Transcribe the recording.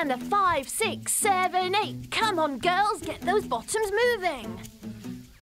And a five, six, seven, eight. Come on, girls, get those bottoms moving.